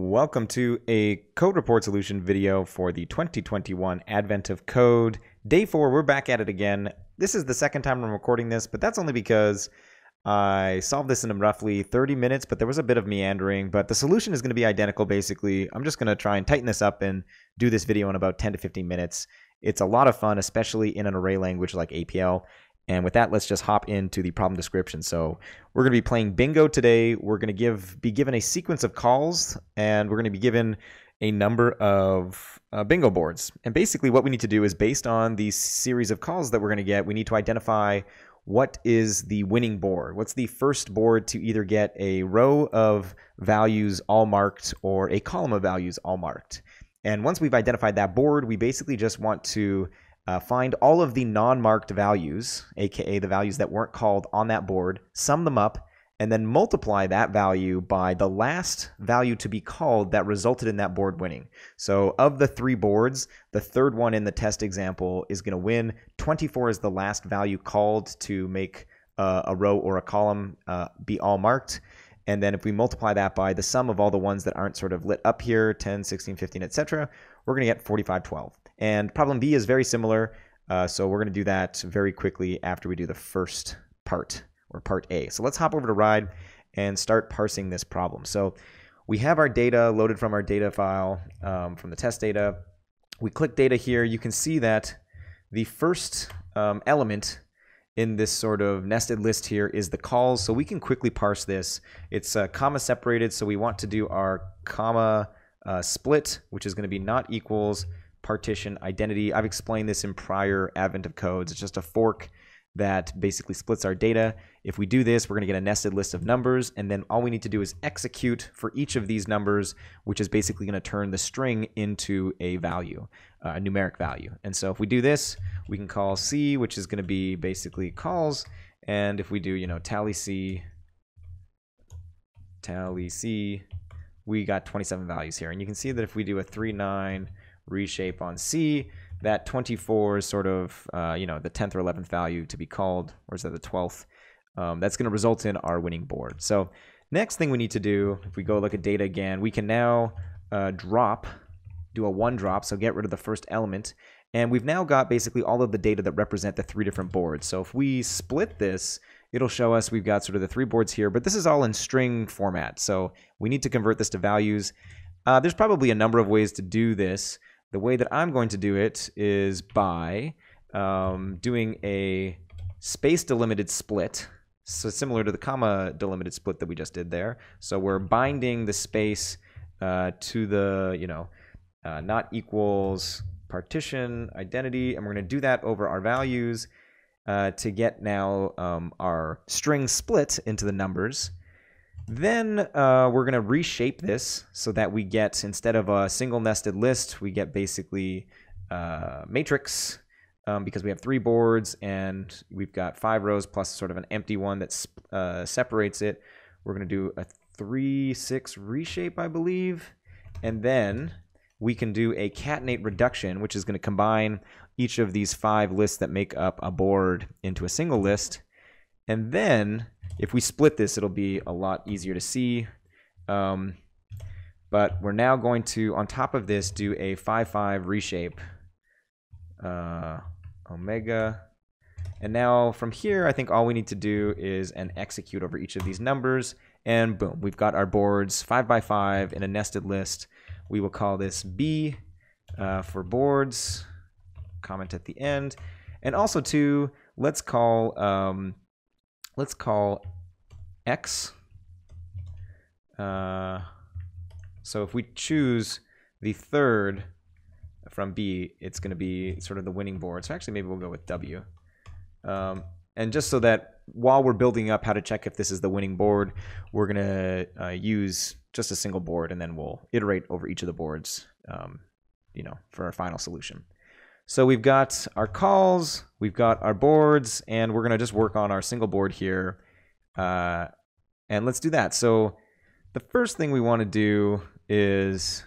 Welcome to a code report solution video for the 2021 Advent of Code. Day four, we're back at it again. This is the second time I'm recording this, but that's only because I solved this in roughly 30 minutes, but there was a bit of meandering. But the solution is going to be identical basically. I'm just going to try and tighten this up and do this video in about 10 to 15 minutes. It's a lot of fun, especially in an array language like APL. And with that, let's just hop into the problem description. So we're going to be playing bingo today. We're going to give be given a sequence of calls, and we're going to be given a number of uh, bingo boards. And basically, what we need to do is based on these series of calls that we're going to get, we need to identify what is the winning board. What's the first board to either get a row of values all marked or a column of values all marked. And once we've identified that board, we basically just want to uh, find all of the non-marked values, aka the values that weren't called on that board, sum them up, and then multiply that value by the last value to be called that resulted in that board winning. So of the three boards, the third one in the test example is going to win. 24 is the last value called to make uh, a row or a column uh, be all marked. And then if we multiply that by the sum of all the ones that aren't sort of lit up here, 10, 16, 15, etc., we're going to get 45, 12. And problem B is very similar. Uh, so we're going to do that very quickly after we do the first part or part A. So let's hop over to RIDE and start parsing this problem. So we have our data loaded from our data file um, from the test data. We click data here. You can see that the first um, element in this sort of nested list here is the calls. So we can quickly parse this. It's uh, comma separated. So we want to do our comma uh, split, which is going to be not equals partition identity. I've explained this in prior Advent of codes. It's just a fork that basically splits our data. If we do this, we're going to get a nested list of numbers, and then all we need to do is execute for each of these numbers, which is basically going to turn the string into a value, uh, a numeric value. And so if we do this, we can call C, which is going to be basically calls, and if we do, you know, tally C, tally C, we got 27 values here. And you can see that if we do a 3, 9, reshape on C. That 24 is sort of, uh, you know, the 10th or 11th value to be called, or is that the 12th? Um, that's going to result in our winning board. So next thing we need to do, if we go look at data again, we can now uh, drop, do a one drop, so get rid of the first element. And we've now got basically all of the data that represent the three different boards. So if we split this, it'll show us we've got sort of the three boards here, but this is all in string format. So we need to convert this to values. Uh, there's probably a number of ways to do this. The way that I'm going to do it is by um, doing a space delimited split. So similar to the comma delimited split that we just did there. So we're binding the space uh, to the, you know, uh, not equals partition identity, and we're going to do that over our values uh, to get now um, our string split into the numbers. Then uh, we're going to reshape this so that we get, instead of a single nested list, we get basically uh, matrix um, because we have three boards and we've got five rows plus sort of an empty one that uh, separates it. We're going to do a 3, 6 reshape, I believe. And then we can do a catenate reduction, which is going to combine each of these five lists that make up a board into a single list. And then if we split this, it'll be a lot easier to see. Um, but we're now going to, on top of this, do a 5-5 reshape. Uh, omega. And now from here, I think all we need to do is an execute over each of these numbers. And boom, we've got our boards 5 by 5 in a nested list. We will call this B uh, for boards. Comment at the end. And also, too, let's call um, let's call x. Uh, so if we choose the third from B, it's going to be sort of the winning board. So actually, maybe we'll go with W. Um, and just so that while we're building up how to check if this is the winning board, we're going to uh, use just a single board, and then we'll iterate over each of the boards, um, you know, for our final solution. So we've got our calls, we've got our boards, and we're going to just work on our single board here. Uh, and let's do that. So the first thing we want to do is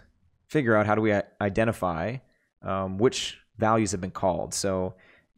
figure out how do we identify um, which values have been called. So,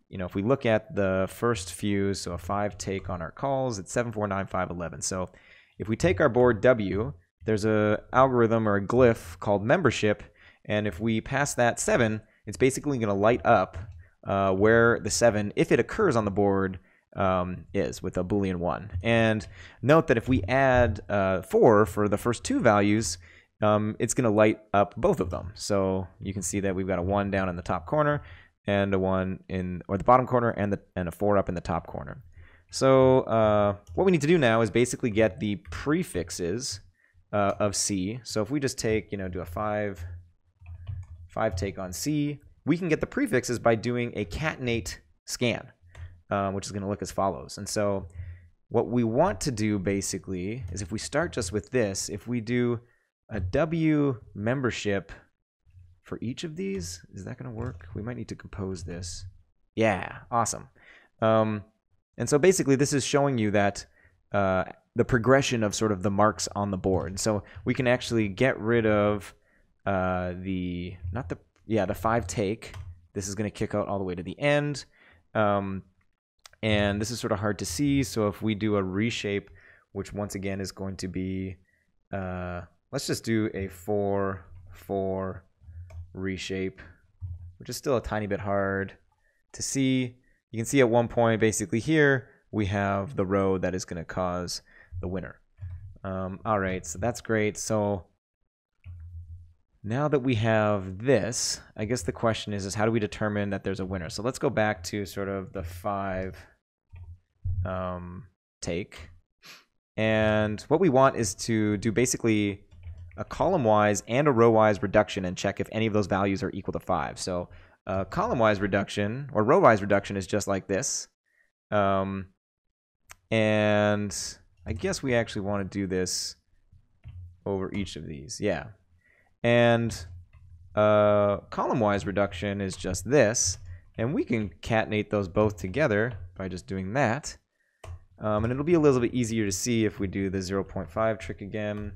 you know, if we look at the first few, so a 5 take on our calls, it's 7, 4, 9, 5, 11. So if we take our board W, there's a algorithm or a glyph called membership, and if we pass that seven, it's basically going to light up uh, where the seven, if it occurs on the board, um, is with a boolean one. And note that if we add uh, four for the first two values, um, it's going to light up both of them. So you can see that we've got a one down in the top corner and a one in or the bottom corner and the and a four up in the top corner. So uh, what we need to do now is basically get the prefixes uh, of C. So if we just take, you know, do a five, five take on C, we can get the prefixes by doing a catenate scan, um, which is going to look as follows. And so what we want to do basically is if we start just with this, if we do a W membership for each of these, is that going to work? We might need to compose this. Yeah, awesome. Um, and so basically, this is showing you that uh, the progression of sort of the marks on the board. So we can actually get rid of uh, the, not the, yeah, the five take. This is going to kick out all the way to the end. Um, and this is sort of hard to see. So if we do a reshape, which once again is going to be, uh, let's just do a 4, 4 reshape, which is still a tiny bit hard to see. You can see at one point, basically here, we have the row that is going to cause the winner. Um, all right, so that's great. So now that we have this, I guess the question is, is how do we determine that there's a winner? So let's go back to sort of the five um, take. And what we want is to do basically a column-wise and a row-wise reduction and check if any of those values are equal to 5. So uh, column-wise reduction or row-wise reduction is just like this. Um, and I guess we actually want to do this over each of these. Yeah. And uh, column-wise reduction is just this. And we can catenate those both together by just doing that. Um, and it'll be a little bit easier to see if we do the 0.5 trick again.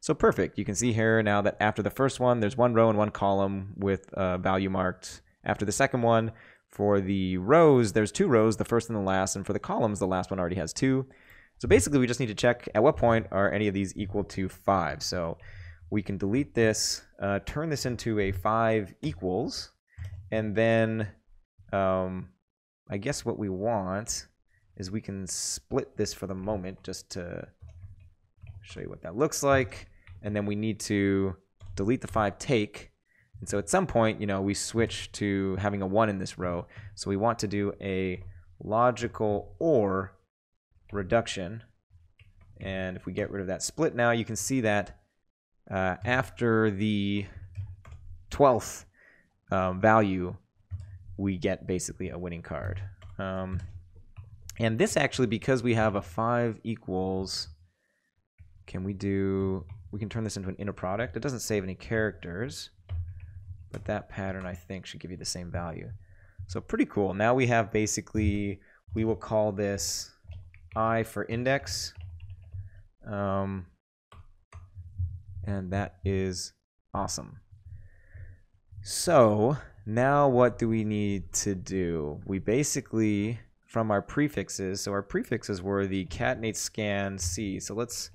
So perfect. You can see here now that after the first one, there's one row and one column with uh, value marked after the second one. For the rows, there's two rows, the first and the last, and for the columns, the last one already has two. So basically, we just need to check at what point are any of these equal to 5. So we can delete this, uh, turn this into a 5 equals, and then um, I guess what we want is we can split this for the moment just to show you what that looks like. And then we need to delete the 5 take and so at some point, you know, we switch to having a 1 in this row. So we want to do a logical OR reduction. And if we get rid of that split now, you can see that uh, after the 12th um, value, we get basically a winning card. Um, and this actually, because we have a 5 equals, can we do, we can turn this into an inner product. It doesn't save any characters. But that pattern, I think, should give you the same value. So pretty cool. Now we have basically, we will call this I for index. Um, and that is awesome. So now what do we need to do? We basically, from our prefixes, so our prefixes were the catenate scan C. So let's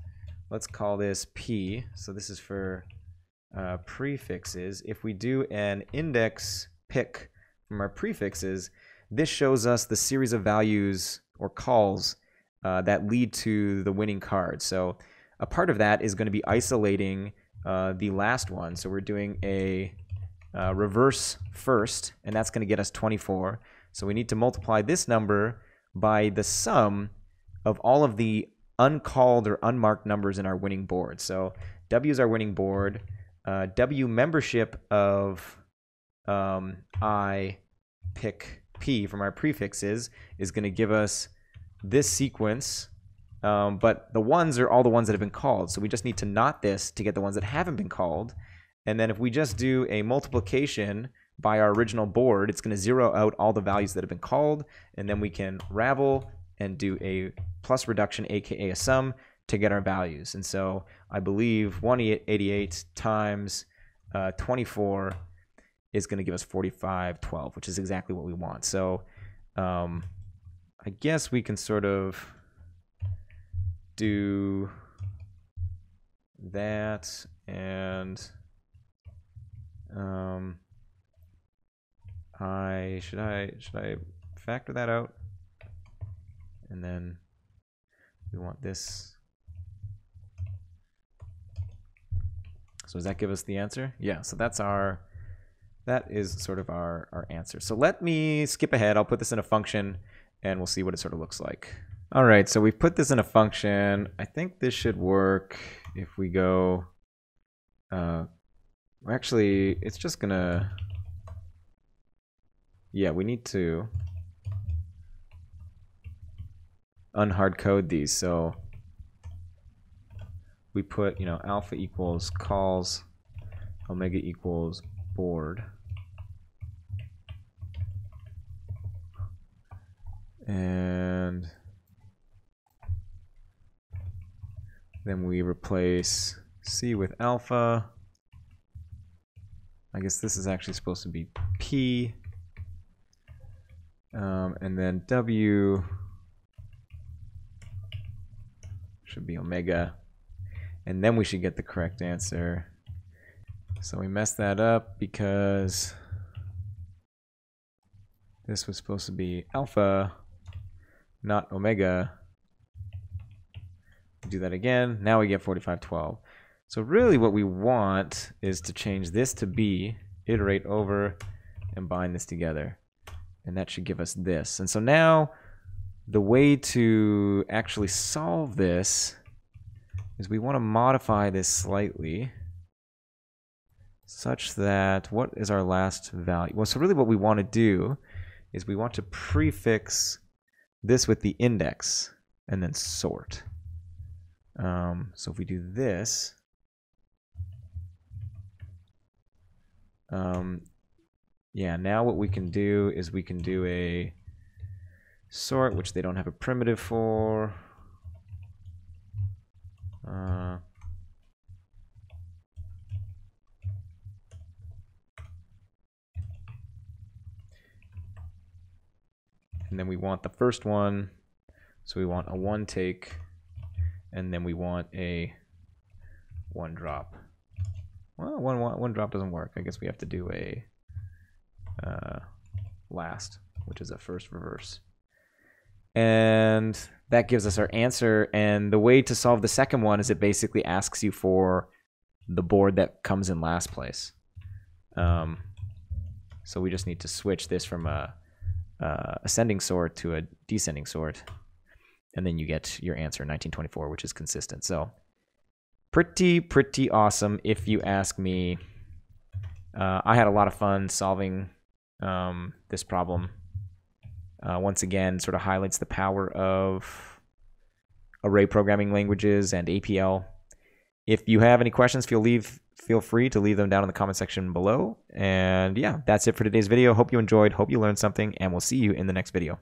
let's call this P. So this is for uh, prefixes, if we do an index pick from our prefixes, this shows us the series of values or calls uh, that lead to the winning card. So a part of that is going to be isolating uh, the last one. So we're doing a uh, reverse first, and that's going to get us 24. So we need to multiply this number by the sum of all of the uncalled or unmarked numbers in our winning board. So W is our winning board uh, W membership of um, I pick P from our prefixes is going to give us this sequence, um, but the ones are all the ones that have been called. So we just need to not this to get the ones that haven't been called. And then if we just do a multiplication by our original board, it's going to zero out all the values that have been called. And then we can ravel and do a plus reduction, aka a sum, to get our values. And so I believe 188 times uh, 24 is going to give us 4512, which is exactly what we want. So um, I guess we can sort of do that and um, I should I should I factor that out? And then we want this. So does that give us the answer? Yeah so that's our that is sort of our our answer. So let me skip ahead. I'll put this in a function and we'll see what it sort of looks like all right so we've put this in a function I think this should work if we go uh, actually it's just gonna yeah, we need to unhard code these. So we put, you know, alpha equals calls, omega equals board. And then we replace C with alpha. I guess this is actually supposed to be P. Um, and then W should be omega. And then we should get the correct answer. So we messed that up because this was supposed to be alpha, not omega. Do that again. Now we get 4512. So really what we want is to change this to B, iterate over, and bind this together and that should give us this. And so now the way to actually solve this is we want to modify this slightly such that what is our last value? Well, so really what we want to do is we want to prefix this with the index and then sort. Um, so if we do this, um, yeah, now what we can do is we can do a sort, which they don't have a primitive for. Uh, and then we want the first one, so we want a one take, and then we want a one drop. Well, one, one, one drop doesn't work. I guess we have to do a uh, last, which is a first reverse. And that gives us our answer. And the way to solve the second one is it basically asks you for the board that comes in last place. Um, so we just need to switch this from a, a ascending sort to a descending sort. And then you get your answer, 1924, which is consistent. So pretty, pretty awesome if you ask me. Uh, I had a lot of fun solving um, this problem. Uh, once again, sort of highlights the power of array programming languages and APL. If you have any questions, feel leave feel free to leave them down in the comment section below. And yeah, that's it for today's video. Hope you enjoyed. Hope you learned something, and we'll see you in the next video.